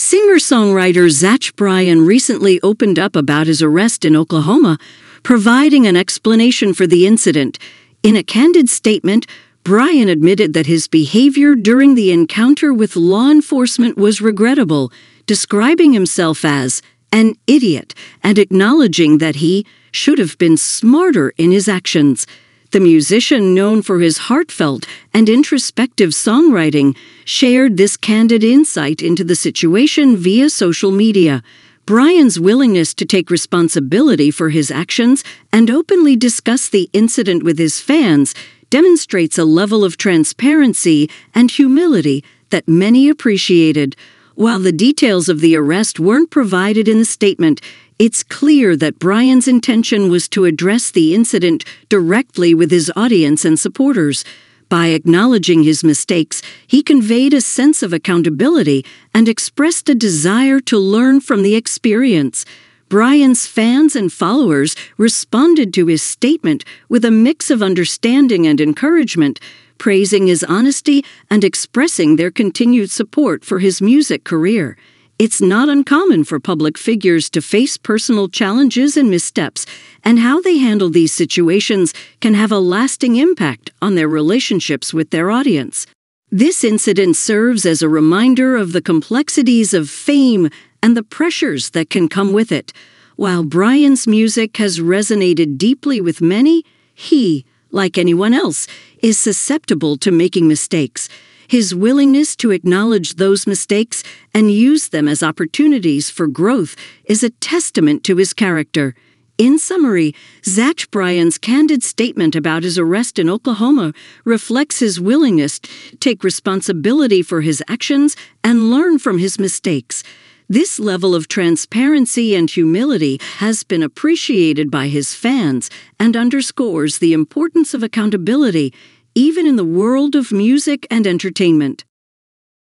Singer songwriter Zach Bryan recently opened up about his arrest in Oklahoma, providing an explanation for the incident. In a candid statement, Bryan admitted that his behavior during the encounter with law enforcement was regrettable, describing himself as an idiot and acknowledging that he should have been smarter in his actions. The musician, known for his heartfelt and introspective songwriting, shared this candid insight into the situation via social media. Bryan's willingness to take responsibility for his actions and openly discuss the incident with his fans demonstrates a level of transparency and humility that many appreciated. While the details of the arrest weren't provided in the statement, it's clear that Bryan's intention was to address the incident directly with his audience and supporters. By acknowledging his mistakes, he conveyed a sense of accountability and expressed a desire to learn from the experience. Bryan's fans and followers responded to his statement with a mix of understanding and encouragement, praising his honesty and expressing their continued support for his music career. It's not uncommon for public figures to face personal challenges and missteps, and how they handle these situations can have a lasting impact on their relationships with their audience. This incident serves as a reminder of the complexities of fame and the pressures that can come with it. While Bryan's music has resonated deeply with many, he, like anyone else, is susceptible to making mistakes. His willingness to acknowledge those mistakes and use them as opportunities for growth is a testament to his character. In summary, Zach Bryan's candid statement about his arrest in Oklahoma reflects his willingness to take responsibility for his actions and learn from his mistakes. This level of transparency and humility has been appreciated by his fans and underscores the importance of accountability even in the world of music and entertainment.